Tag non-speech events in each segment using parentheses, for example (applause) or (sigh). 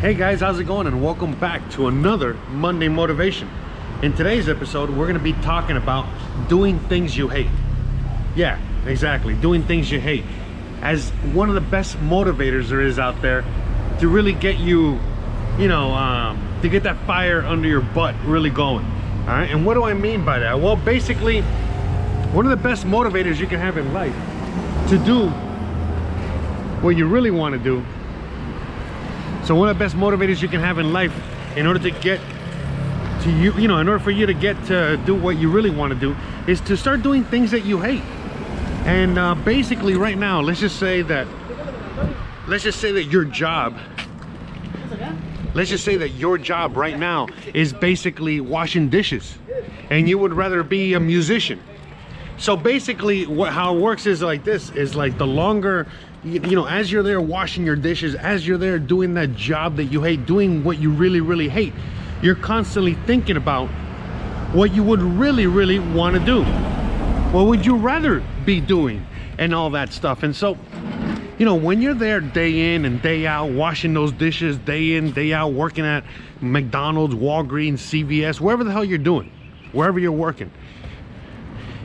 Hey guys, how's it going? And welcome back to another Monday Motivation. In today's episode, we're gonna be talking about doing things you hate. Yeah, exactly, doing things you hate. As one of the best motivators there is out there to really get you, you know, um, to get that fire under your butt really going. All right, and what do I mean by that? Well, basically, one of the best motivators you can have in life to do what you really want to do so one of the best motivators you can have in life in order to get to you, you know, in order for you to get to do what you really want to do is to start doing things that you hate. And uh, basically right now, let's just say that, let's just say that your job, let's just say that your job right now is basically washing dishes and you would rather be a musician. So basically what, how it works is like this, is like the longer you, you know as you're there washing your dishes as you're there doing that job that you hate doing what you really really hate you're constantly thinking about what you would really really want to do. What would you rather be doing and all that stuff? And so you know when you're there day in and day out washing those dishes day in day out working at mcdonald's walgreens cvs wherever the hell you're doing wherever you're working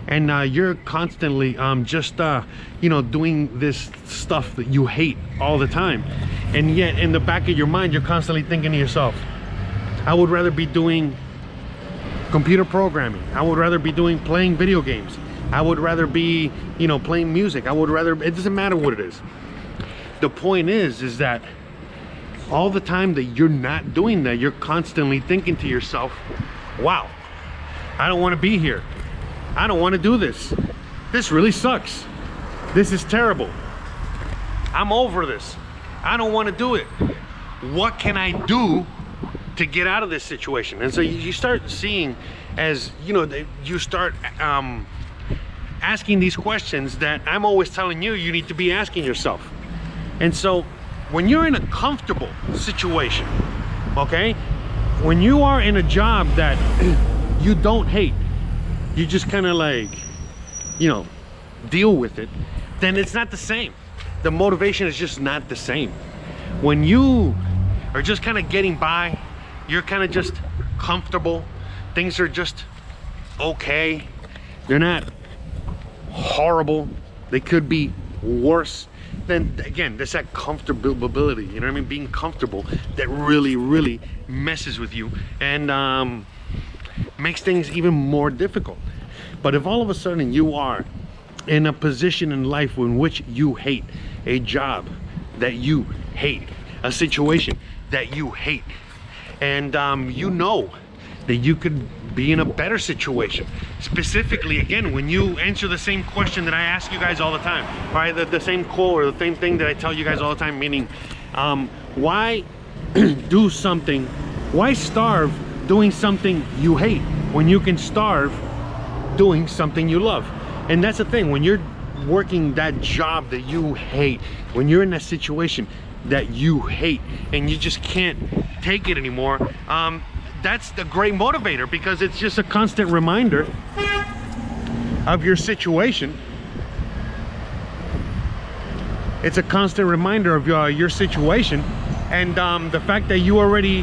and uh, you're constantly um, just uh, you know doing this stuff that you hate all the time. And yet in the back of your mind you're constantly thinking to yourself I would rather be doing computer programming. I would rather be doing playing video games. I would rather be you know playing music. I would rather it doesn't matter what it is. The point is is that all the time that you're not doing that you're constantly thinking to yourself wow I don't want to be here I don't want to do this. This really sucks. This is terrible. I'm over this. I don't want to do it. What can I do to get out of this situation? And so you start seeing as, you know, you start um, asking these questions that I'm always telling you, you need to be asking yourself. And so when you're in a comfortable situation, okay, when you are in a job that (clears throat) you don't hate, you just kind of like you know deal with it then it's not the same. The motivation is just not the same. When you are just kind of getting by you're kind of just comfortable things are just okay they're not horrible they could be worse then again there's that comfortability you know what i mean? Being comfortable that really really messes with you and um makes things even more difficult. But if all of a sudden you are in a position in life in which you hate a job that you hate, a situation that you hate, and um, you know that you could be in a better situation. Specifically, again, when you answer the same question that I ask you guys all the time, right? The, the same quote or the same thing that I tell you guys all the time, meaning, um, why (clears throat) do something, why starve doing something you hate when you can starve doing something you love. And that's the thing when you're working that job that you hate when you're in that situation that you hate and you just can't take it anymore um, that's the great motivator because it's just a constant reminder of your situation. It's a constant reminder of your, your situation and um, the fact that you already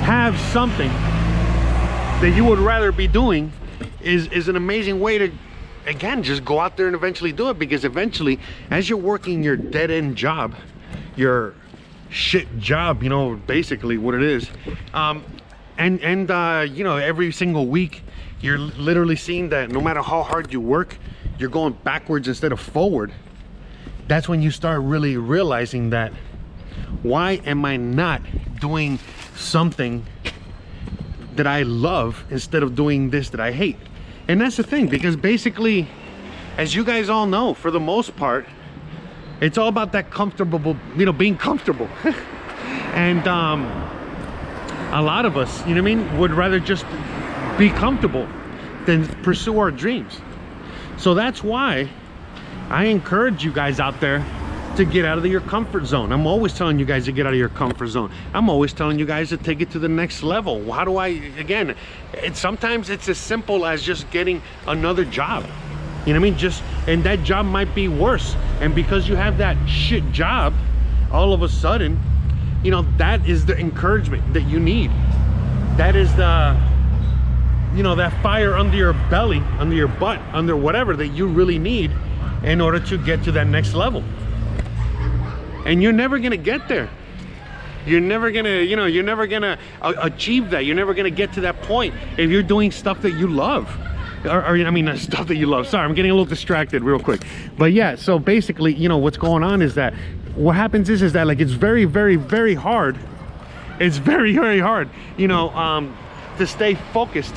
have something that you would rather be doing is is an amazing way to again just go out there and eventually do it because eventually as you're working your dead-end job your shit job you know basically what it is um, and and uh, you know every single week you're literally seeing that no matter how hard you work you're going backwards instead of forward that's when you start really realizing that why am I not doing something that I love instead of doing this that I hate. And that's the thing, because basically, as you guys all know, for the most part, it's all about that comfortable, you know, being comfortable. (laughs) and um, a lot of us, you know what I mean, would rather just be comfortable than pursue our dreams. So that's why I encourage you guys out there to get out of your comfort zone. I'm always telling you guys to get out of your comfort zone. I'm always telling you guys to take it to the next level. How do I, again, it, sometimes it's as simple as just getting another job. You know what I mean? Just, and that job might be worse. And because you have that shit job, all of a sudden, you know that is the encouragement that you need that is the you know that fire under your belly under your butt under whatever that you really need in order to get to that next level and you're never gonna get there you're never gonna you know you're never gonna achieve that you're never gonna get to that point if you're doing stuff that you love or, or, I mean, (laughs) stuff that you love. Sorry, I'm getting a little distracted real quick. But yeah, so basically, you know, what's going on is that what happens is, is that like it's very, very, very hard. It's (laughs) very, very hard, you know, um, to stay focused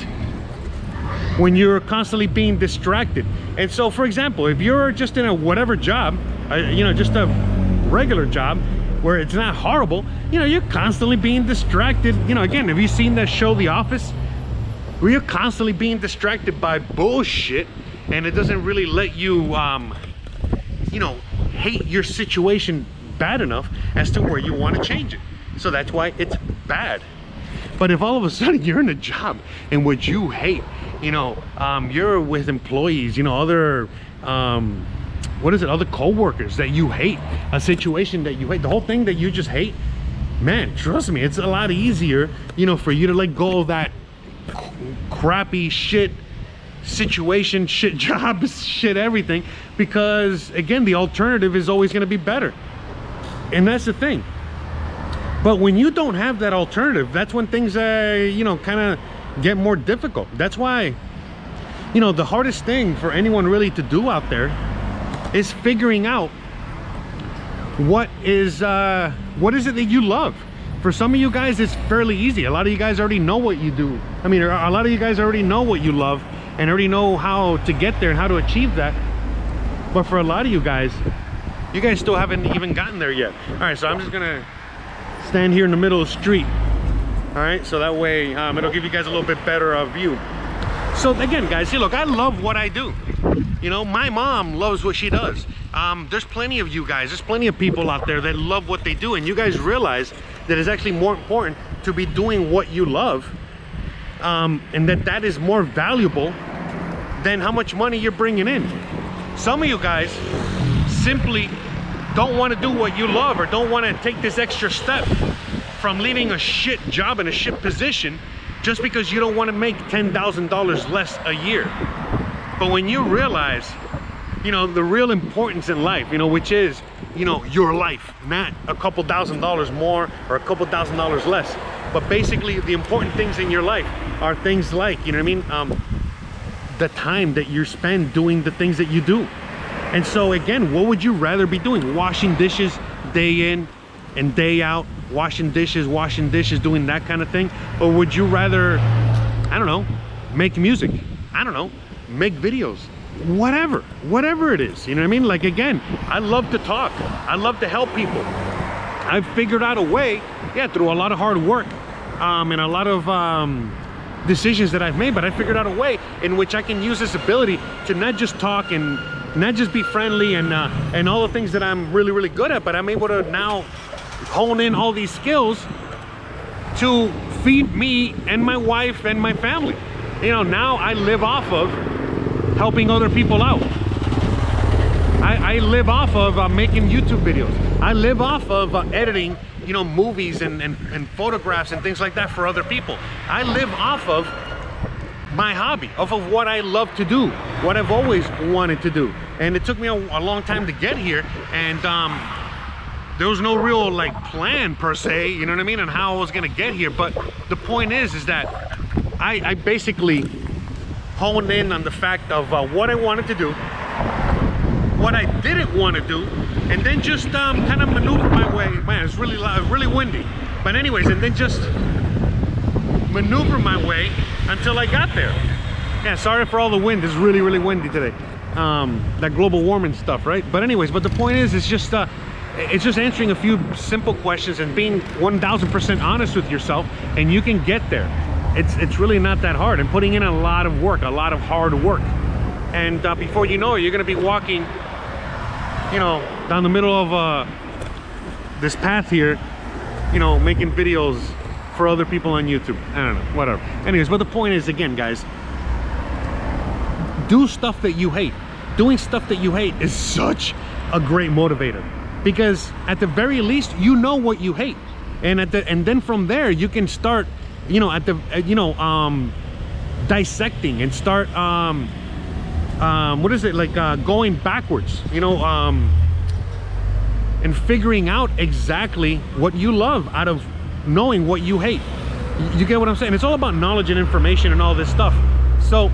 when you're constantly being distracted. And so, for example, if you're just in a whatever job, uh, you know, just a regular job, where it's not horrible. You know you're constantly being distracted. You know again have you seen that show the office? Where you're constantly being distracted by bullshit and it doesn't really let you um you know hate your situation bad enough as to where you want to change it. So that's why it's bad. But if all of a sudden (laughs) you're in a job and which you hate you know um, you're with employees you know other um, what is it other co-workers that you hate? A situation that you hate the whole thing that you just hate? Man trust me it's a lot easier you know for you to let go of that crappy shit situation (laughs) shit jobs shit everything because again the alternative is always going to be better. And that's the thing. But when you don't have that alternative that's when things uh you know kind of get more difficult. That's why you know the hardest thing for anyone really to do out there is figuring out what is uh what is it that you love. For some of you guys it's fairly easy. A lot of you guys already know what you do. I mean a lot of you guys already know what you love and already know how to get there and how to achieve that. But for a lot of you guys you guys still haven't even gotten there yet. All right so i'm just gonna stand here in the middle of the street. All right so that way um, it'll give you guys a little bit better uh, view so again guys see look i love what i do. You know my mom loves what she does. Um, there's plenty of you guys there's plenty of people out there that love what they do and you guys realize that it's actually more important to be doing what you love um, and that that is more valuable than how much money you're bringing in. Some of you guys simply don't want to do what you love or don't want to take this extra step from leaving a shit job in a shit position just because you don't want to make $10,000 less a year. But when you realize, you know, the real importance in life, you know, which is, you know, your life, not a couple thousand dollars more or a couple thousand dollars less. But basically the important things in your life are things like, you know what I mean? Um, the time that you spend doing the things that you do. And so again, what would you rather be doing? Washing dishes day in and day out, washing dishes, washing dishes, doing that kind of thing? Or would you rather, I don't know, make music? I don't know, make videos, whatever, whatever it is. You know what I mean? Like again, I love to talk. I love to help people. I've figured out a way, yeah, through a lot of hard work um, and a lot of um, decisions that I've made, but I figured out a way in which I can use this ability to not just talk and not just be friendly and uh, and all the things that I'm really really good at, but I'm able to now hone in all these skills to feed me and my wife and my family. You know, now I live off of helping other people out. I, I live off of uh, making YouTube videos. I live off of uh, editing, you know, movies and, and, and photographs and things like that for other people. I live off of my hobby, off of what I love to do, what I've always wanted to do. And it took me a, a long time to get here. And um, there was no real like plan per se, you know what I mean, and how I was gonna get here. But the point is, is that I, I basically honed in on the fact of uh, what I wanted to do, what I didn't want to do, and then just um, kind of maneuver my way. Man, it's really loud, really windy. But anyways, and then just maneuver my way until I got there. Yeah, sorry for all the wind. It's really, really windy today. Um, that global warming stuff, right? But anyways, but the point is, it's just uh, it's just answering a few simple questions and being 1000% honest with yourself and you can get there. It's it's really not that hard and putting in a lot of work a lot of hard work. And uh, before you know it you're gonna be walking you know down the middle of uh, this path here you know making videos for other people on YouTube. I don't know whatever. Anyways but the point is again guys do stuff that you hate. Doing stuff that you hate is such a great motivator because at the very least you know what you hate. And at the and then from there you can start you know at the uh, you know um dissecting and start um um what is it? Like uh going backwards you know um and figuring out exactly what you love out of knowing what you hate. You get what i'm saying? It's all about knowledge and information and all this stuff. So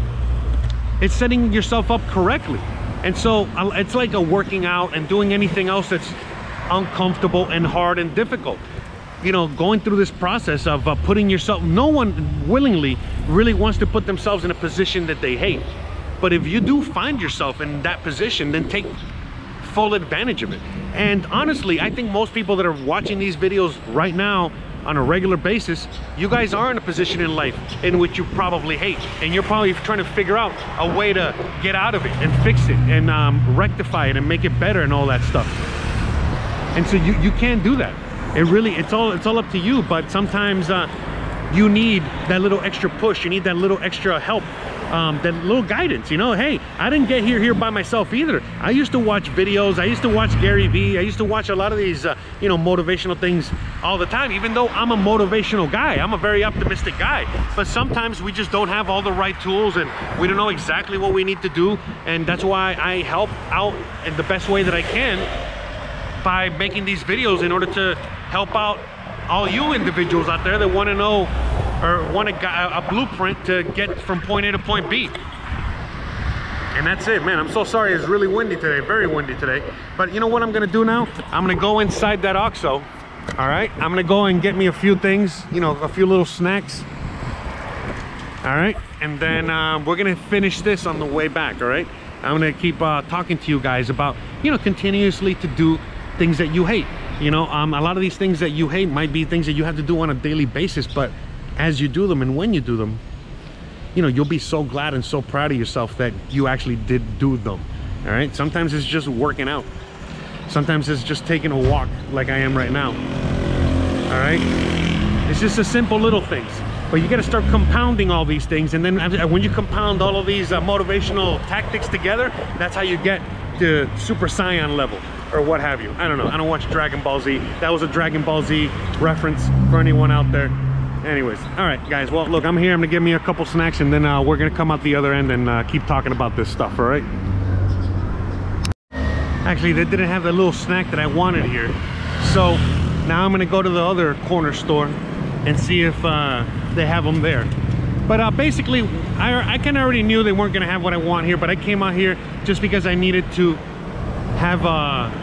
it's setting yourself up correctly and so uh, it's like a working out and doing anything else that's uncomfortable and hard and difficult. You know going through this process of uh, putting yourself no one willingly really wants to put themselves in a position that they hate. But if you do find yourself in that position then take full advantage of it. And honestly i think most people that are watching these videos right now on a regular basis you guys are in a position in life in which you probably hate and you're probably trying to figure out a way to get out of it and fix it and um, rectify it and make it better and all that stuff. And so you you can't do that. It really it's all it's all up to you but sometimes uh, you need that little extra push you need that little extra help um, that little guidance you know? Hey I didn't get here here by myself either. I used to watch videos I used to watch Gary Vee I used to watch a lot of these uh, you know motivational things all the time even though I'm a motivational guy I'm a very optimistic guy. But sometimes we just don't have all the right tools and we don't know exactly what we need to do and that's why I help out in the best way that I can by making these videos in order to help out all you individuals out there that want to know or want a, a blueprint to get from point A to point B. And that's it, man. I'm so sorry. It's really windy today, very windy today. But you know what I'm gonna do now? I'm gonna go inside that OXXO. All right, I'm gonna go and get me a few things, you know, a few little snacks. All right, and then uh, we're gonna finish this on the way back. All right, I'm gonna keep uh, talking to you guys about, you know, continuously to do things that you hate you know um, a lot of these things that you hate might be things that you have to do on a daily basis but as you do them and when you do them you know you'll be so glad and so proud of yourself that you actually did do them all right? Sometimes it's just working out. Sometimes it's just taking a walk like i am right now all right? It's just a simple little things but you got to start compounding all these things and then when you compound all of these uh, motivational tactics together that's how you get to super saiyan level or what have you. I don't know. I don't watch Dragon Ball Z. That was a Dragon Ball Z reference for anyone out there. Anyways, all right, guys. Well, look, I'm here. I'm gonna give me a couple snacks, and then uh, we're gonna come out the other end and uh, keep talking about this stuff. All right. Actually, they didn't have the little snack that I wanted here, so now I'm gonna go to the other corner store and see if uh, they have them there. But uh, basically, I, I kind of already knew they weren't gonna have what I want here, but I came out here just because I needed to have a uh,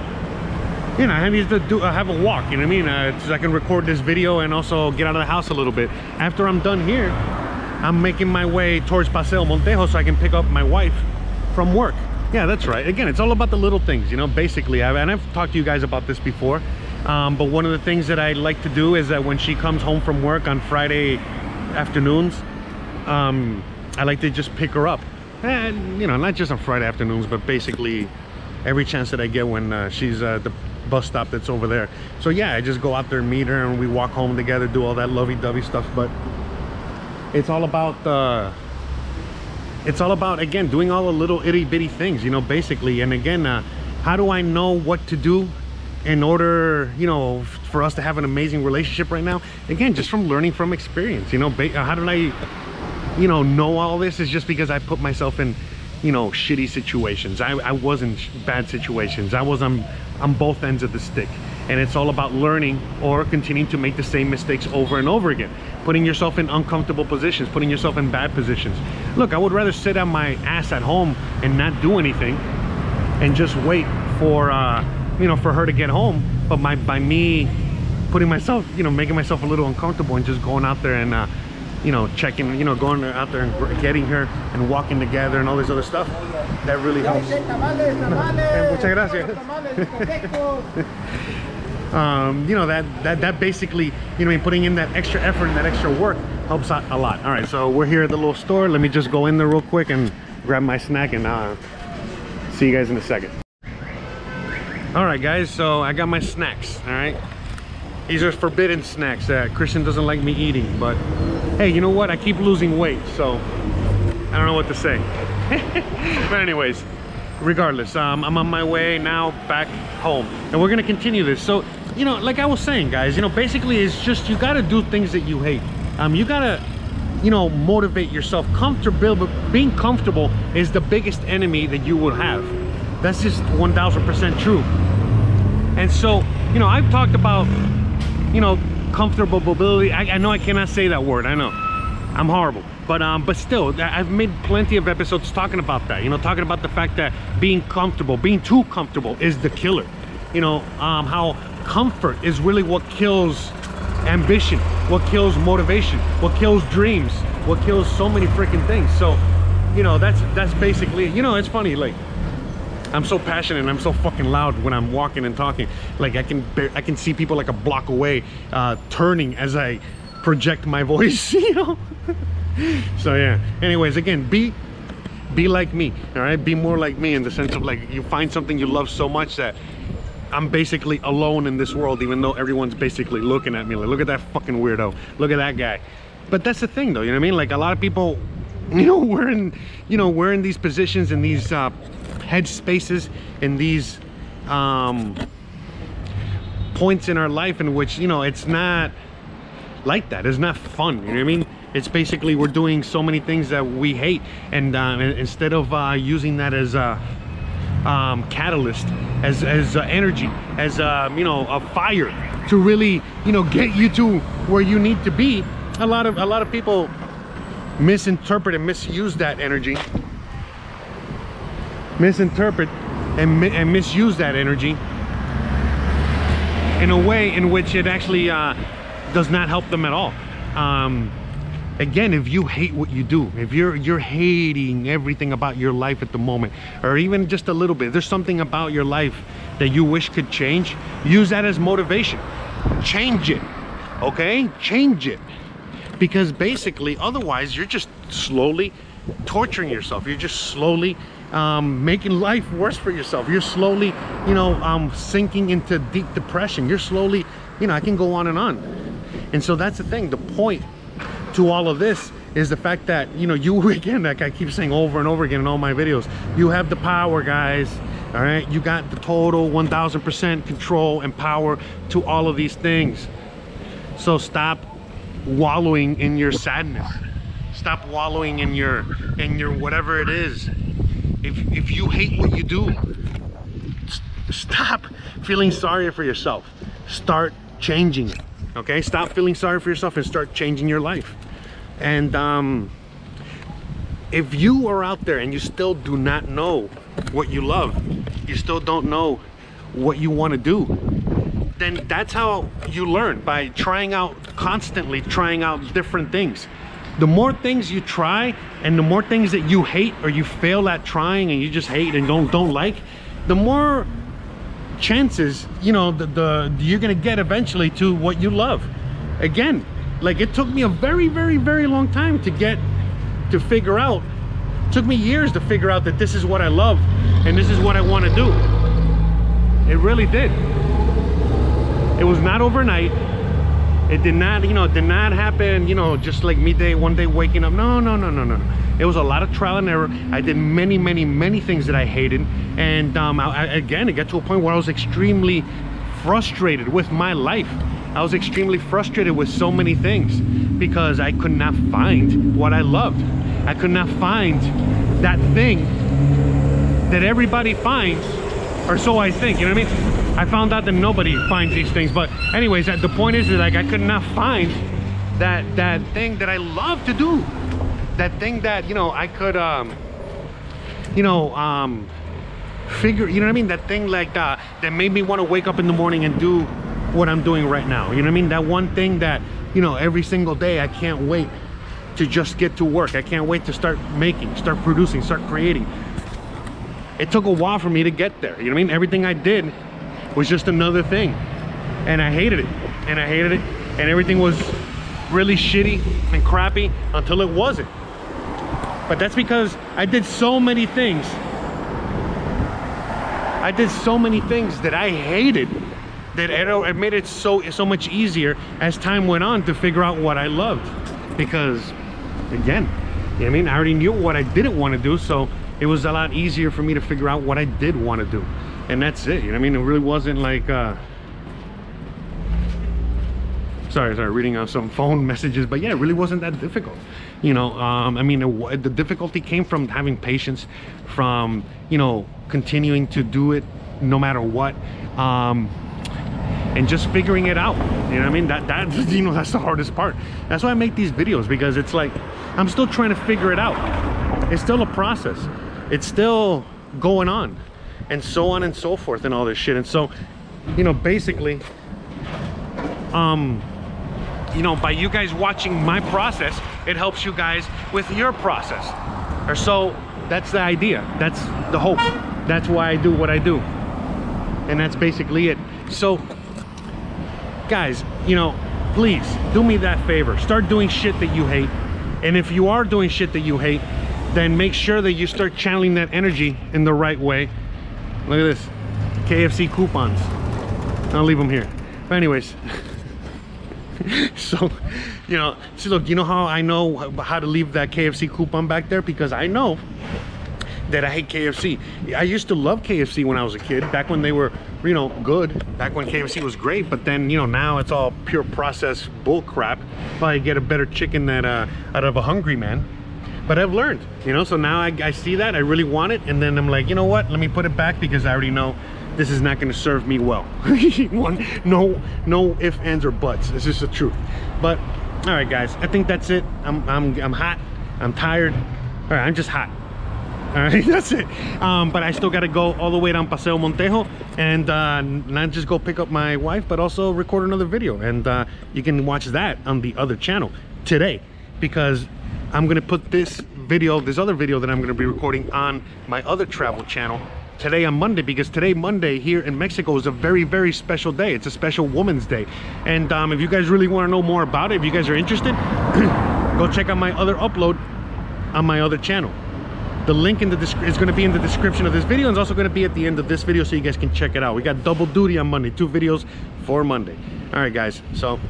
you know, I need to do uh, have a walk, you know what I mean? Uh, so I can record this video and also get out of the house a little bit. After I'm done here, I'm making my way towards Paseo Montejo so I can pick up my wife from work. Yeah, that's right. Again, it's all about the little things, you know, basically. I've, and I've talked to you guys about this before. Um, but one of the things that I like to do is that when she comes home from work on Friday afternoons, um, I like to just pick her up. And, you know, not just on Friday afternoons, but basically every chance that I get when uh, she's uh, the bus stop that's over there. So yeah i just go out there and meet her and we walk home together do all that lovey-dovey stuff. But it's all about uh it's all about again doing all the little itty-bitty things you know basically. And again uh, how do i know what to do in order you know for us to have an amazing relationship right now? Again just from learning from experience you know uh, how did i you know know all this is just because i put myself in you know shitty situations. I, I was in bad situations. I was on on both ends of the stick. And it's all about learning or continuing to make the same mistakes over and over again. Putting yourself in uncomfortable positions putting yourself in bad positions. Look i would rather sit on my ass at home and not do anything and just wait for uh you know for her to get home. But my by me putting myself you know making myself a little uncomfortable and just going out there and uh you know, checking, you know, going out there and getting her and walking together and all this other stuff. That really helps. Muchas gracias. (laughs) um, you know, that, that, that basically, you know, putting in that extra effort and that extra work helps out a lot. All right, so we're here at the little store. Let me just go in there real quick and grab my snack and uh, see you guys in a second. All right, guys, so I got my snacks, all right? These are forbidden snacks that Christian doesn't like me eating, but hey, you know what? I keep losing weight, so I don't know what to say. (laughs) but anyways, regardless, um, I'm on my way now back home. And we're gonna continue this. So, you know, like I was saying, guys, you know, basically it's just you got to do things that you hate. Um, you got to, you know, motivate yourself. Comfortable, but being comfortable is the biggest enemy that you will have. That's just 1000% true. And so, you know, I've talked about, you know, comfortability. I, I know I cannot say that word. I know. I'm horrible. But um, but still, I've made plenty of episodes talking about that. You know, talking about the fact that being comfortable, being too comfortable is the killer. You know, um, how comfort is really what kills ambition, what kills motivation, what kills dreams, what kills so many freaking things. So, you know, that's that's basically, you know, it's funny, like I'm so passionate and I'm so fucking loud when I'm walking and talking. Like I can I can see people like a block away uh, turning as I project my (laughs) voice, you know? (laughs) so yeah, anyways, again, be be like me, all right? Be more like me in the sense of like you find something you love so much that I'm basically alone in this world even though everyone's basically looking at me like look at that fucking weirdo. Look at that guy. But that's the thing though, you know what I mean? Like a lot of people (laughs) you know, we're in, you know, we're in these positions in these uh, head spaces in these um, points in our life in which, you know, it's not like that. It's not fun, you know what I mean? It's basically we're doing so many things that we hate and uh, instead of uh, using that as a um, catalyst, as, as uh, energy, as, um, you know, a fire to really, you know, get you to where you need to be, a lot of, a lot of people misinterpret and misuse that energy misinterpret and, and misuse that energy in a way in which it actually uh, does not help them at all. Um, again, if you hate what you do, if you're you're hating everything about your life at the moment, or even just a little bit, there's something about your life that you wish could change, use that as motivation. Change it, okay? Change it. Because basically, otherwise, you're just slowly torturing yourself. You're just slowly um, making life worse for yourself. You're slowly, you know, um, sinking into deep depression. You're slowly, you know, I can go on and on. And so that's the thing. The point to all of this is the fact that, you know, you, (laughs) again, like I keep saying over and over again in all my videos, you have the power, guys. All right. You got the total 1000% control and power to all of these things. So stop wallowing in your sadness. Stop wallowing in your, in your whatever it is if, if you hate what you do stop feeling sorry for yourself. Start changing it okay? Stop feeling sorry for yourself and start changing your life. And um, if you are out there and you still do not know what you love you still don't know what you want to do then that's how you learn by trying out constantly trying out different things the more things you try and the more things that you hate or you fail at trying and you just hate and don't don't like the more chances you know the, the you're gonna get eventually to what you love. Again like it took me a very very very long time to get to figure out it took me years to figure out that this is what I love and this is what I want to do. It really did. It was not overnight it did not you know did not happen you know just like me day one day waking up. No no no no no it was a lot of trial and error. I did many many many things that i hated. And um, I, again it got to a point where i was extremely frustrated with my life. I was extremely frustrated with so many things because i could not find what i loved. I could not find that thing that everybody finds or so i think you know what i mean I found out that nobody finds these things. But anyways, the point is that like I could not find that that thing that I love to do. That thing that, you know, I could um you know, um figure, you know what I mean? That thing like that uh, that made me want to wake up in the morning and do what I'm doing right now. You know what I mean? That one thing that, you know, every single day I can't wait to just get to work. I can't wait to start making, start producing, start creating. It took a while for me to get there. You know what I mean? Everything I did was just another thing. And I hated it. And I hated it. And everything was really shitty and crappy until it wasn't. But that's because I did so many things. I did so many things that I hated that it made it so so much easier as time went on to figure out what I loved. Because again you know I mean? I already knew what I didn't want to do so it was a lot easier for me to figure out what I did want to do and that's it you know i mean it really wasn't like uh sorry sorry reading on some phone (laughs) messages but yeah it really wasn't that difficult. You know um, i mean it, the difficulty came from having patience from you know continuing to do it no matter what um, and just figuring it out. You know what i mean? That that (laughs) you know that's the hardest part. That's why i make these videos because it's like i'm still trying to figure it out. It's still a process. It's still going on and so on and so forth and all this shit. And so you know basically um you know by you guys watching my process it helps you guys with your process. Or so that's the idea. That's the hope. That's why i do what i do. And that's basically it. So guys you know please do me that favor. Start doing shit that you hate. And if you are doing shit that you hate then make sure that you start channeling that energy in the right way look at this kfc coupons i'll leave them here but anyways (laughs) so you know see look you know how i know how to leave that kfc coupon back there because i know that I hate KFC. I used to love KFC when I was a kid, back when they were, you know, good, back when KFC was great, but then, you know, now it's all pure processed bull crap. Probably get a better chicken that, uh, out of a hungry man. But I've learned, you know, so now I, I see that, I really want it, and then I'm like, you know what, let me put it back because I already know this is not going to serve me well. (laughs) no, no ifs, ands, or buts. This is the truth. But, all right, guys, I think that's it. I'm, I'm, I'm hot. I'm tired. All right, I'm just hot all right (laughs) that's it um, but i still got to go all the way down paseo montejo and uh, not just go pick up my wife but also record another video and uh, you can watch that on the other channel today because i'm gonna put this video this other video that i'm gonna be recording on my other travel channel today on Monday because today Monday here in Mexico is a very very special day. It's a special woman's day. And um, if you guys really want to know more about it if you guys are interested (clears throat) go check out my other upload on my other channel. The link in the is going to be in the description of this video and it's also going to be at the end of this video so you guys can check it out. We got double duty on monday two videos for monday. All right guys so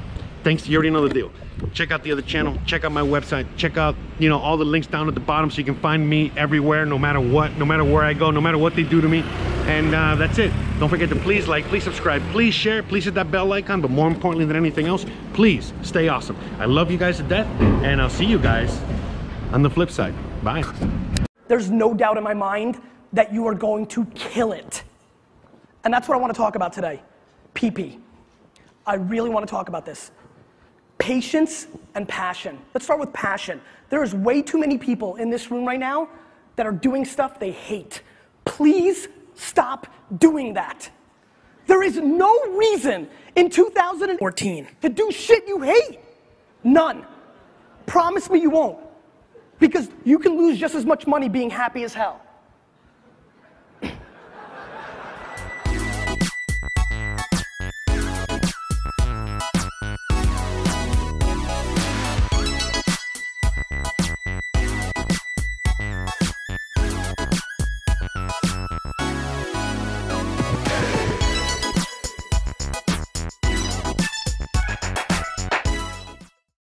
thanks you already know the deal check out the other channel check out my website check out you know all the links down at the bottom so you can find me everywhere no matter what no matter where i go no matter what they do to me and uh, that's it don't forget to please like please subscribe please share please hit that bell icon but more importantly than anything else please stay awesome i love you guys to death and i'll see you guys on the flip side bye there's no doubt in my mind that you are going to kill it. And that's what I want to talk about today. PP. I really want to talk about this. Patience and passion. Let's start with passion. There is way too many people in this room right now that are doing stuff they hate. Please stop doing that. There is no reason in 2014 to do shit you hate. None. Promise me you won't. Because you can lose just as much money being happy as hell.